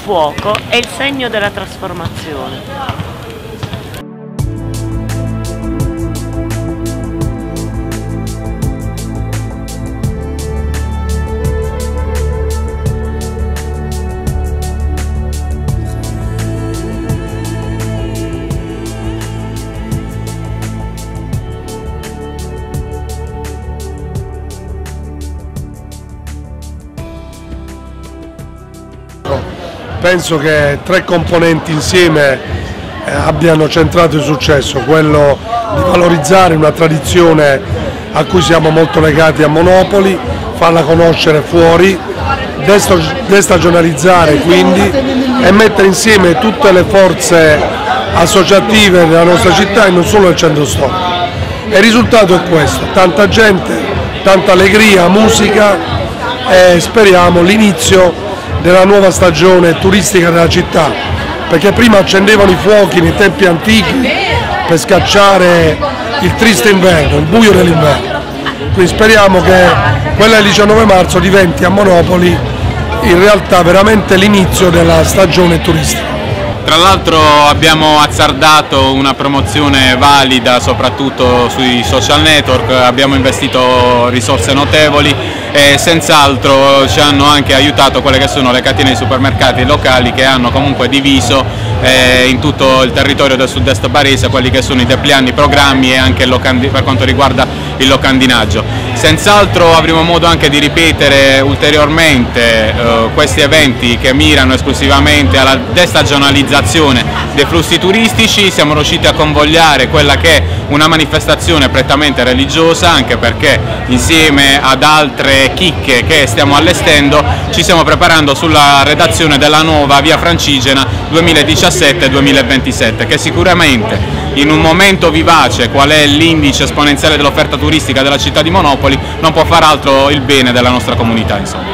fuoco è il segno della trasformazione. Penso che tre componenti insieme eh, abbiano centrato il successo, quello di valorizzare una tradizione a cui siamo molto legati a Monopoli, farla conoscere fuori, destagionalizzare quindi e mettere insieme tutte le forze associative della nostra città e non solo del centro storico. E il risultato è questo, tanta gente, tanta allegria, musica e speriamo l'inizio della nuova stagione turistica della città, perché prima accendevano i fuochi nei tempi antichi per scacciare il triste inverno, il buio dell'inverno. Quindi speriamo che quella del 19 marzo diventi a Monopoli in realtà veramente l'inizio della stagione turistica. Tra l'altro abbiamo azzardato una promozione valida soprattutto sui social network, abbiamo investito risorse notevoli e senz'altro ci hanno anche aiutato quelle che sono le catene di supermercati locali che hanno comunque diviso eh, in tutto il territorio del sud-est barese quelli che sono i depliani programmi e anche per quanto riguarda il locandinaggio. Senz'altro avremo modo anche di ripetere ulteriormente eh, questi eventi che mirano esclusivamente alla destagionalizzazione dei flussi turistici, siamo riusciti a convogliare quella che è una manifestazione prettamente religiosa anche perché insieme ad altre chicche che stiamo allestendo ci stiamo preparando sulla redazione della nuova Via Francigena 2017-2027 che sicuramente in un momento vivace qual è l'indice esponenziale dell'offerta turistica della città di Monopoli non può far altro il bene della nostra comunità. Insomma.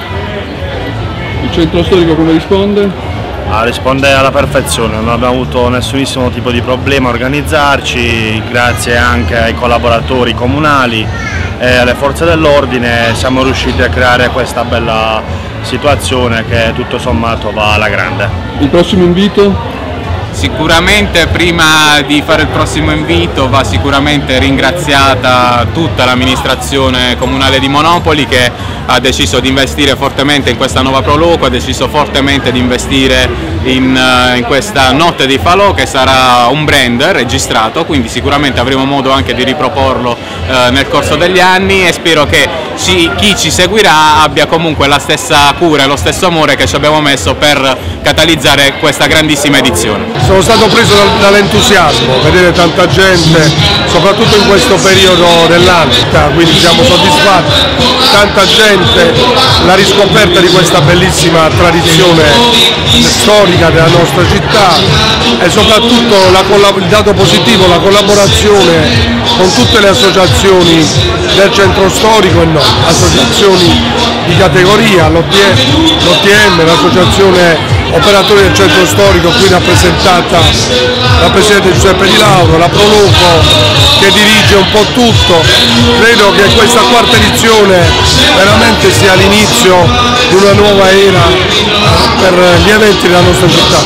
Il centro storico come risponde? Ah, risponde alla perfezione, non abbiamo avuto nessunissimo tipo di problema a organizzarci, grazie anche ai collaboratori comunali e alle forze dell'ordine siamo riusciti a creare questa bella situazione che tutto sommato va alla grande. Il prossimo invito? Sicuramente prima di fare il prossimo invito va sicuramente ringraziata tutta l'amministrazione comunale di Monopoli che ha deciso di investire fortemente in questa nuova Proloco, ha deciso fortemente di investire in, eh, in, questa notte di falò che sarà un brand registrato, quindi sicuramente avremo modo anche di riproporlo eh, nel corso degli anni e spero che ci, chi ci seguirà abbia comunque la stessa cura e lo stesso amore che ci abbiamo messo per catalizzare questa grandissima edizione. Sono stato preso dall'entusiasmo, vedere tanta gente, soprattutto in questo periodo dell'anno, quindi siamo soddisfatti, tanta gente, la riscoperta di questa bellissima tradizione storica della nostra città e soprattutto il dato positivo, la collaborazione con tutte le associazioni del centro storico e non, associazioni di categoria, l'OTM, l'associazione operatori del centro storico qui rappresentata dal Presidente Giuseppe Di Lauro, la Proloco che dirige un po' tutto, credo che questa quarta edizione veramente sia l'inizio di una nuova era per gli eventi della nostra città.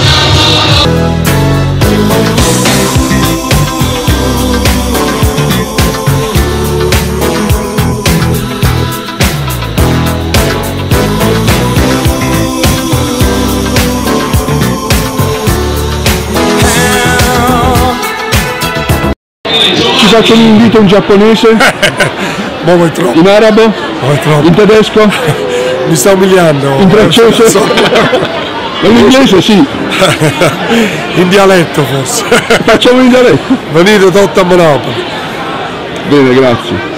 Faccio un invito in giapponese? Boh. In arabo? Boh, in tedesco? Mi sta umiliando. In francese? in inglese sì. in dialetto forse. Facciamo in dialetto. Venite tutto a Monopoli. Bene, grazie.